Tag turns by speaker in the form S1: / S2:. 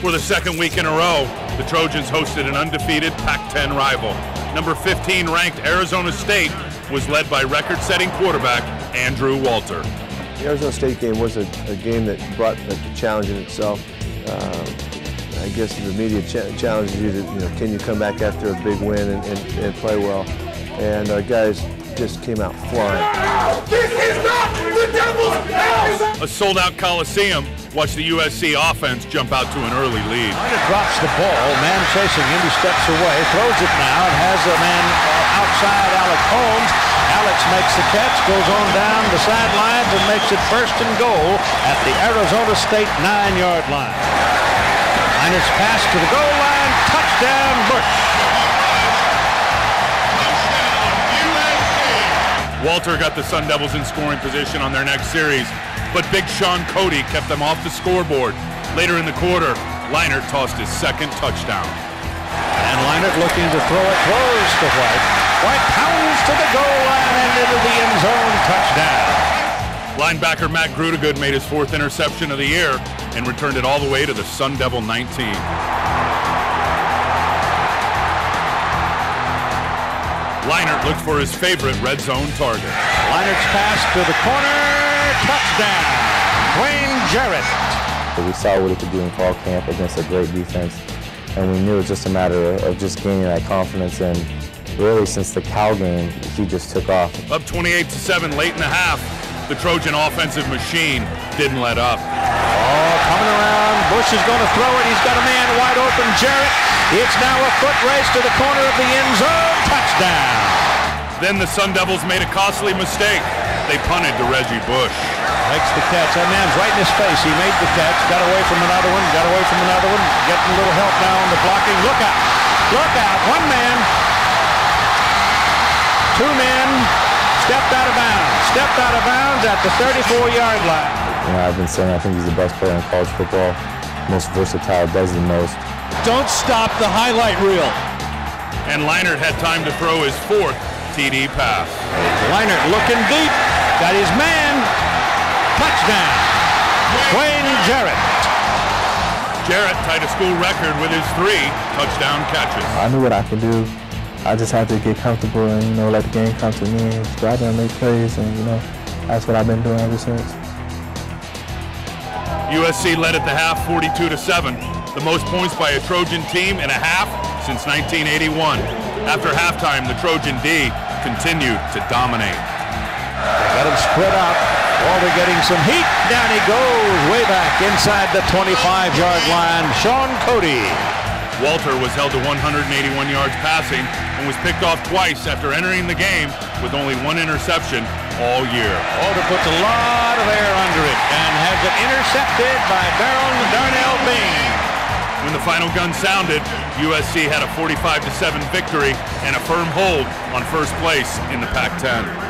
S1: For the second week in a row, the Trojans hosted an undefeated Pac 10 rival. Number 15 ranked Arizona State was led by record setting quarterback Andrew Walter.
S2: The Arizona State game was a, a game that brought a challenge in itself. Uh, I guess the media ch challenges you to, you know, can you come back after a big win and, and, and play well? And our guys just came out flying.
S3: This is not the Devil's house!
S1: A sold-out Coliseum watched the USC offense jump out to an early lead.
S4: Leinart drops the ball, man chasing him, he steps away, throws it now, and has a man uh, outside Alex Holmes. Alex makes the catch, goes on down the sidelines, and makes it first and goal at the Arizona State nine-yard line. Leinart's pass to the goal line, touchdown Bush.
S1: Walter got the Sun Devils in scoring position on their next series, but Big Shaun Cody kept them off the scoreboard. Later in the quarter, Leinart tossed his second touchdown.
S4: And Leinart looking to throw it close to White. White pounds to the goal line and into the end zone touchdown.
S1: Linebacker Matt Grootegoed made his fourth interception of the year and returned it all the way to the Sun Devil 19. Leinart looked for his favorite red zone target.
S4: Leinart's pass to the corner, touchdown, Dwayne Jarrett.
S5: We saw what he could do in fall camp against a great defense, and we knew it was just a matter of just gaining that confidence. And really, since the Cal game, he just took off.
S1: Up 28 to seven late in the half, the Trojan offensive machine didn't let up.
S4: Oh, coming around, Bush is going to throw it. He's got a man wide open, Jarrett. It's now a foot race to the corner of the end zone. Touchdown.
S1: Then the Sun Devils made a costly mistake. They punted to Reggie Bush.
S4: Makes the catch. That man's right in his face. He made the catch. Got away from another one. Got away from another one. Getting a little help now on the blocking. Look out. Look out. One man. Two men. Stepped out of bounds. Stepped out of bounds at the 34-yard line.
S5: You know, I've been saying I think he's the best player in college football. Most versatile, does the most.
S6: Don't stop the highlight reel.
S1: And Leinart had time to throw his fourth TD pass.
S4: Leinart looking deep. Got his man. Touchdown. Dwayne Jarrett.
S1: Jarrett tied a school record with his three touchdown catches.
S5: I knew what I could do. I just had to get comfortable and, you know, let the game come to me and go out there and make plays. And, you know, that's what I've been doing ever since.
S1: USC led at the half 42 to 7, the most points by a Trojan team in a half since 1981. After halftime, the Trojan D continued to dominate.
S4: Got him spread out. Walter getting some heat. Down he goes, way back inside the 25-yard line. Shaun Cody.
S1: Walter was held to 181 yards passing and was picked off twice after entering the game with only one interception all year.
S4: Walter puts a lot of air under it and has it intercepted by Baron Darnell Bing.
S1: When the final gun sounded, USC had a 45 7 victory and a firm hold on first place in the Pac 10.